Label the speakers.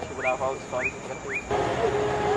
Speaker 1: Deixa eu gravar o stories pra ter.